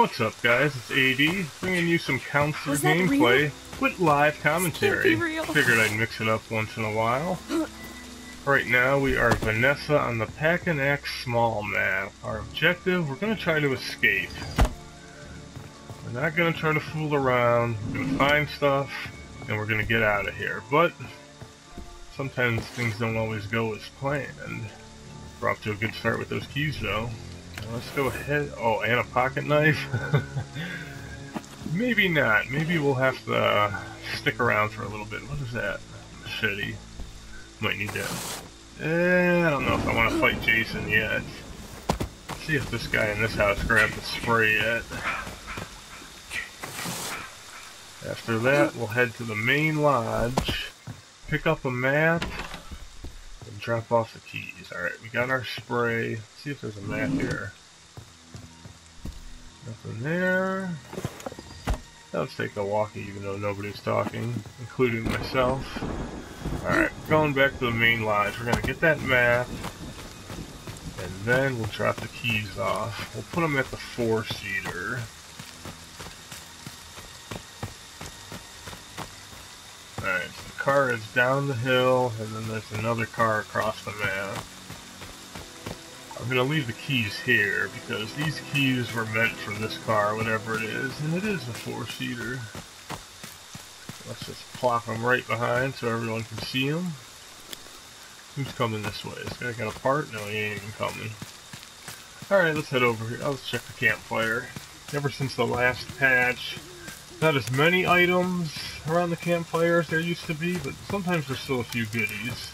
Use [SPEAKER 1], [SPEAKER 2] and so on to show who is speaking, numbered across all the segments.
[SPEAKER 1] What's up, guys? It's AD, bringing you some counselor gameplay with live commentary.
[SPEAKER 2] Real.
[SPEAKER 1] Figured I'd mix it up once in a while. Right now, we are Vanessa on the Packanack small map. Our objective, we're going to try to escape. We're not going to try to fool around. We're going to find stuff, and we're going to get out of here. But, sometimes things don't always go as planned. We're off to a good start with those keys, though. Let's go ahead. Oh, and a pocket knife? Maybe not. Maybe we'll have to uh, stick around for a little bit. What is that? Machete. Might need that. Eh, I don't know if I want to fight Jason yet. Let's see if this guy in this house grabbed the spray yet. After that, we'll head to the main lodge, pick up a map, drop off the keys. Alright, we got our spray. Let's see if there's a map here. Nothing there. Let's take a walkie even though nobody's talking, including myself. Alright, going back to the main lodge. We're gonna get that map, and then we'll drop the keys off. We'll put them at the four-seater. Alright, so the car is down the hill, and then there's another car across the map. I'm gonna leave the keys here, because these keys were meant for this car, whatever it is, and it is a four-seater. Let's just plop them right behind so everyone can see them. Who's coming this way? This guy got a part? No, he ain't even coming. Alright, let's head over here. Let's check the campfire. Ever since the last patch, not as many items around the campfire as there used to be, but sometimes there's still a few goodies.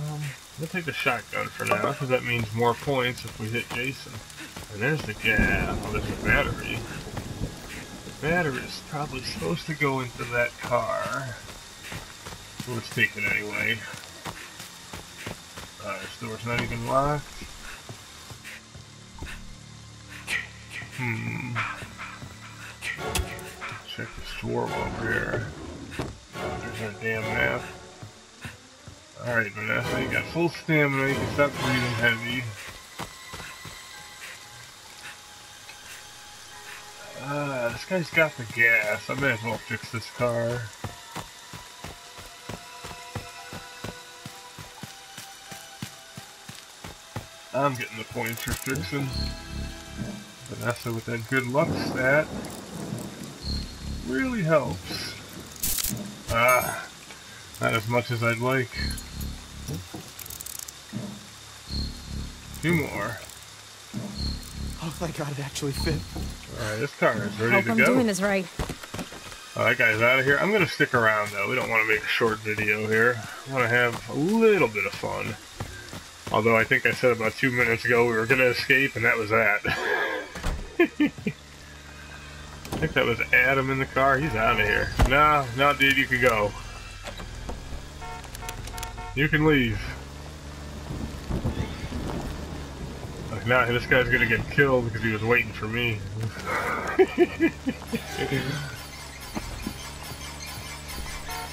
[SPEAKER 1] Um, gonna take the shotgun for now, because that means more points if we hit Jason. And there's the gas. Oh, there's the battery. The battery is probably supposed to go into that car. So let's take it anyway. Uh, this door's not even locked. Hmm. Check the drawer over here. There's our damn map. Alright, Vanessa, you got full stamina, you can stop breathing heavy. Uh, this guy's got the gas. I may as well fix this car. I'm getting the points for fixing. Vanessa with that good luck stat really helps. Ah, not as much as I'd like. Two more.
[SPEAKER 3] Oh, thank God it actually fit.
[SPEAKER 1] Alright, this car is ready
[SPEAKER 2] Hope
[SPEAKER 1] to
[SPEAKER 2] I'm
[SPEAKER 1] go.
[SPEAKER 2] doing this right.
[SPEAKER 1] Oh, that guy's out of here. I'm gonna stick around though. We don't want to make a short video here. I want to have a little bit of fun. Although I think I said about two minutes ago we were gonna escape, and that was that. I think that was Adam in the car. He's out of here. No, no, dude, you can go. You can leave. Like, now this guy's gonna get killed because he was waiting for me.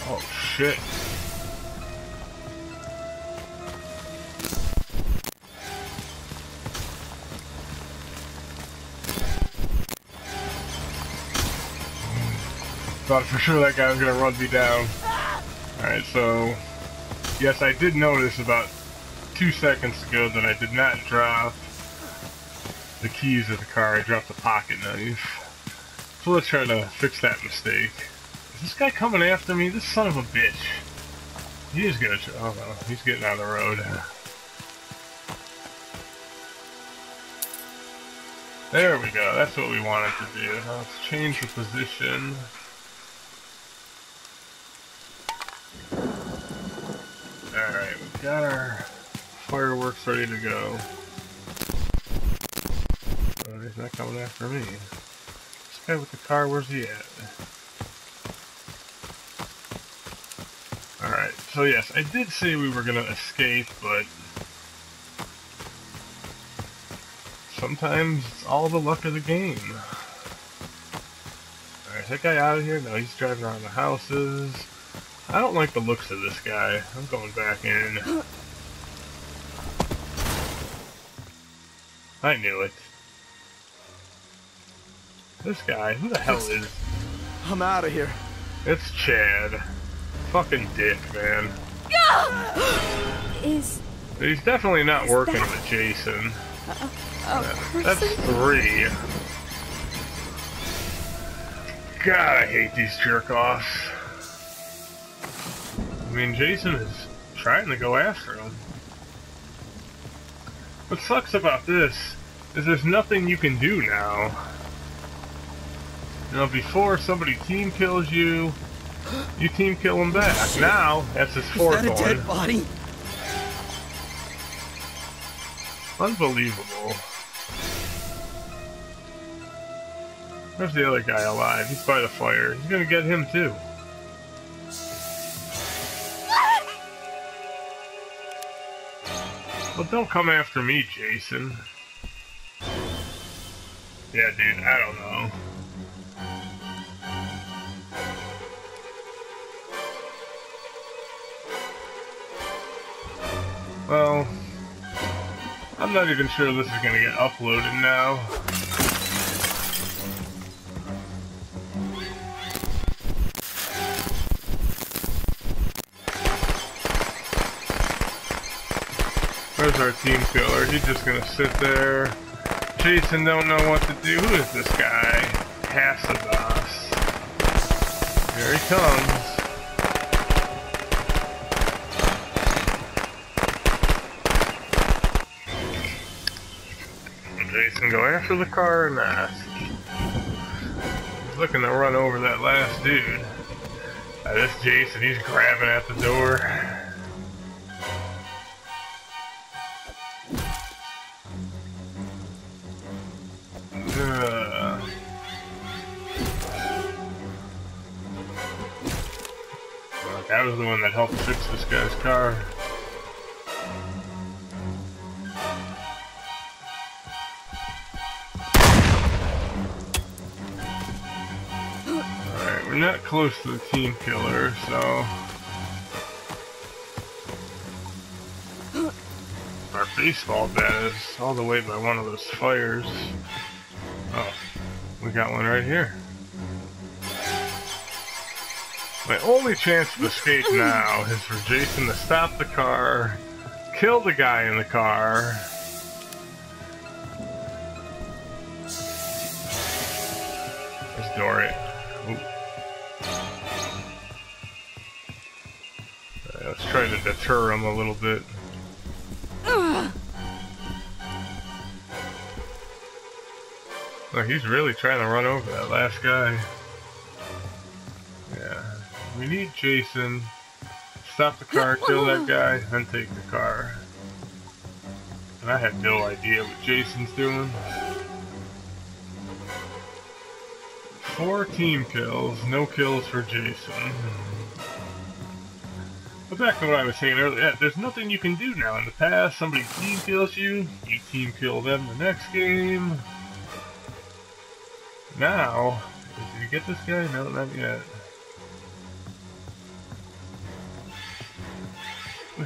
[SPEAKER 1] oh shit. Thought for sure that guy was gonna run me down. Alright, so yes I did notice about two seconds ago that I did not drop the keys of the car, I dropped the pocket knife. So let's try to fix that mistake. Is this guy coming after me? This son of a bitch. He is gonna, oh no, he's getting out of the road. There we go, that's what we wanted to do. Now let's change the position. Alright, we've got our fireworks ready to go. Oh, he's not coming after me. This guy with the car, where's he at? Alright, so yes, I did say we were gonna escape, but sometimes it's all the luck of the game. Alright, that guy out of here? No, he's driving around the houses. I don't like the looks of this guy. I'm going back in. I knew it. This guy, who the hell is?
[SPEAKER 3] I'm out of here.
[SPEAKER 1] It's Chad. Fucking dick, man.
[SPEAKER 2] Is
[SPEAKER 1] He's definitely not working
[SPEAKER 2] that-
[SPEAKER 1] with Jason.
[SPEAKER 2] a
[SPEAKER 1] That's three. God, I hate these jerk offs. I mean, Jason is trying to go after him. What sucks about this is there's nothing you can do now. You know, before somebody team kills you, you team kill them back. Now, that's his
[SPEAKER 3] Is that a dead body?
[SPEAKER 1] Unbelievable. There's the other guy alive? He's by the fire. He's gonna get him too. Well, don't come after me, Jason. Yeah, dude, I don't know. Well, I'm not even sure this is gonna get uploaded now. Where's our team killer? He's just gonna sit there. Jason don't know what to do. Who is this guy? Hassabas. Here he comes. Jason go after the car or not? He's looking to run over that last dude. Uh, this Jason, he's grabbing at the door. Was the one that helped fix this guy's car. Alright, we're not close to the team killer, so... Our baseball bat is all the way by one of those fires. Oh, we got one right here. My only chance of escape now is for Jason to stop the car, kill the guy in the car. Let's door it. Ooh. Uh, Alright, let's try to deter him a little bit. Look, he's really trying to run over that last guy. We need Jason. Stop the car, kill that guy, then take the car. And I have no idea what Jason's doing. Four team kills, no kills for Jason. But back to what I was saying earlier, there's nothing you can do now. In the past, somebody team kills you, you team kill them the next game. Now, did you get this guy? No, not yet.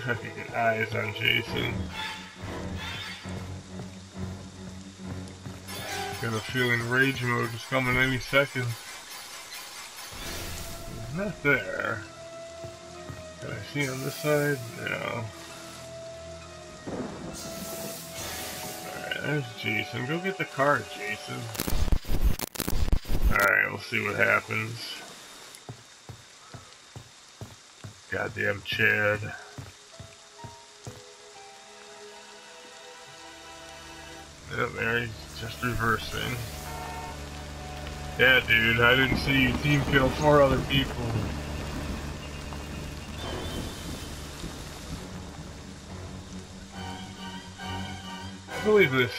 [SPEAKER 1] I could get eyes on Jason. Got a feeling rage mode is coming any second. Not there. Can I see on this side? No. Alright, there's Jason. Go get the car, Jason. Alright, we'll see what happens. Goddamn Chad. Yep, there he's just reversing. Yeah, dude, I didn't see you team kill four other people. I believe this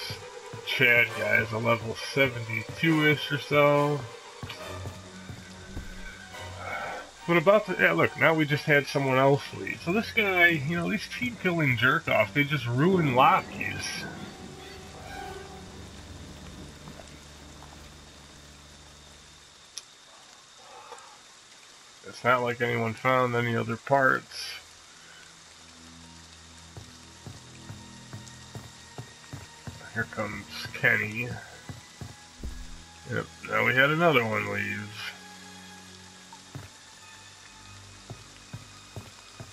[SPEAKER 1] Chad guy is a level 72-ish or so. But about the, yeah, look, now we just had someone else leave. So this guy, you know, these team killing jerk offs, they just ruin lobbies. It's not like anyone found any other parts. Here comes Kenny. Yep, now we had another one leave.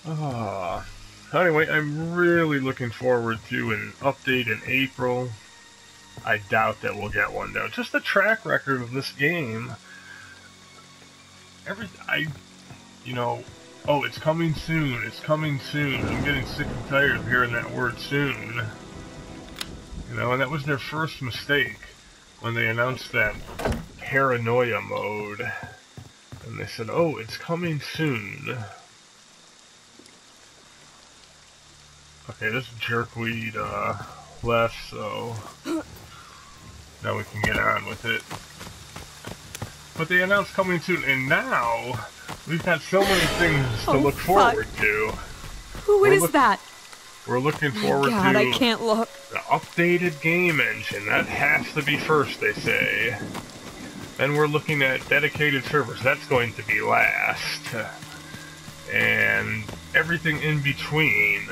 [SPEAKER 1] Ah. Anyway, I'm really looking forward to an update in April. I doubt that we'll get one though. Just the track record of this game. Every I, you know, oh, it's coming soon. It's coming soon. I'm getting sick and tired of hearing that word soon. You know, and that was their first mistake when they announced that paranoia mode. And they said, oh, it's coming soon. Okay, this jerkweed uh, left, so now we can get on with it. But they announced coming soon, and now we've got so many things to
[SPEAKER 2] Oh,
[SPEAKER 1] look
[SPEAKER 2] fuck.
[SPEAKER 1] forward to.
[SPEAKER 2] Who
[SPEAKER 1] We're
[SPEAKER 2] is
[SPEAKER 1] look-
[SPEAKER 2] that?
[SPEAKER 1] We're looking forward
[SPEAKER 2] God,
[SPEAKER 1] to
[SPEAKER 2] I can't look.
[SPEAKER 1] the updated game engine. That has to be first, they say. Then we're looking at dedicated servers. That's going to be last. And everything in between.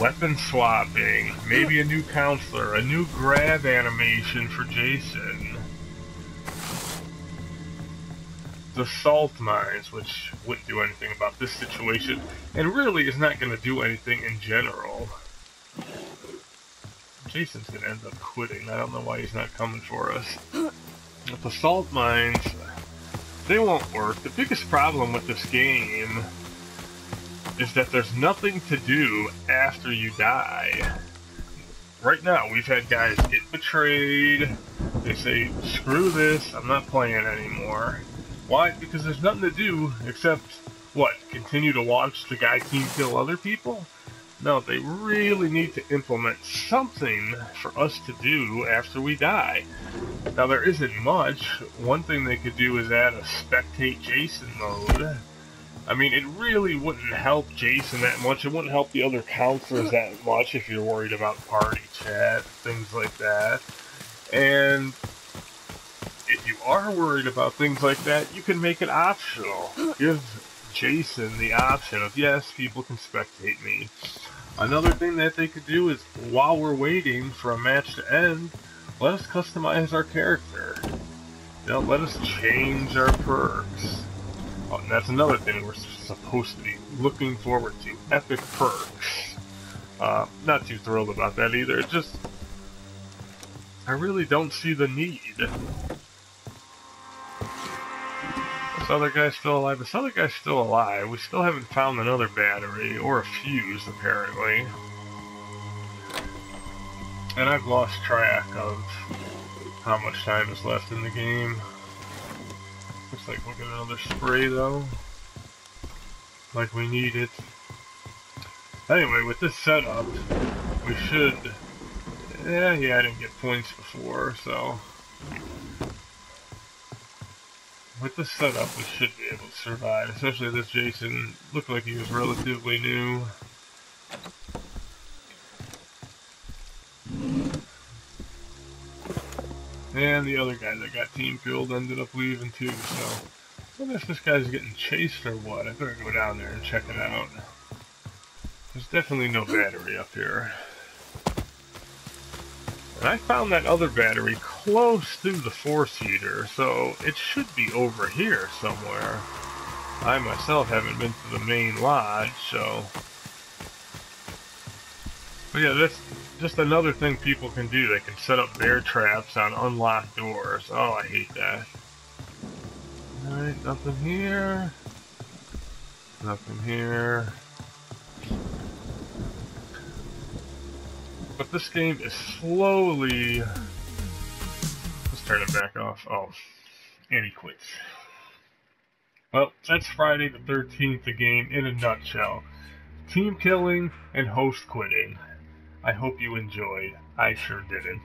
[SPEAKER 1] Weapon swapping, maybe a new counselor, a new grab animation for Jason. The salt mines, which wouldn't do anything about this situation, and really is not going to do anything in general. Jason's gonna end up quitting. I don't know why he's not coming for us. But the salt mines, they won't work. The biggest problem with this game is that there's nothing to do after you die. Right now, we've had guys get betrayed. They say, screw this, I'm not playing anymore. Why? Because there's nothing to do except, what, continue to watch the guy team kill other people? No, they really need to implement something for us to do after we die. Now, there isn't much. One thing they could do is add a spectate Jason mode. I mean, it really wouldn't help Jason that much. It wouldn't help the other counselors that much if you're worried about party chat, things like that. And are worried about things like that, you can make it optional. Give Jason the option of, yes, people can spectate me. Another thing that they could do is, while we're waiting for a match to end, let us customize our character. You know, let us change our perks. Oh, and that's another thing we're supposed to be looking forward to. Epic perks. Uh, not too thrilled about that either. It just... I really don't see the need. This other guy's still alive. This other guy's still alive. We still haven't found another battery, or a fuse, apparently. And I've lost track of how much time is left in the game. Looks like we'll get another spray, though. Like we need it. Anyway, with this setup, we should... Yeah, yeah, I didn't get points before, so... With this setup, we should be able to survive. Especially this Jason looked like he was relatively new. And the other guy that got team killed ended up leaving too, so... I wonder if this guy's getting chased or what. I better go down there and check it out. There's definitely no battery up here. And I found that other battery close to the four-seater, so it should be over here somewhere. I myself haven't been to the main lodge, so... But yeah, that's just another thing people can do. They can set up bear traps on unlocked doors. Oh, I hate that. Alright, nothing here. Nothing here. But this game is slowly... Turn it back off. Oh, and he quits. Well, that's Friday the 13th, the game in a nutshell. Team killing and host quitting. I hope you enjoyed. I sure didn't.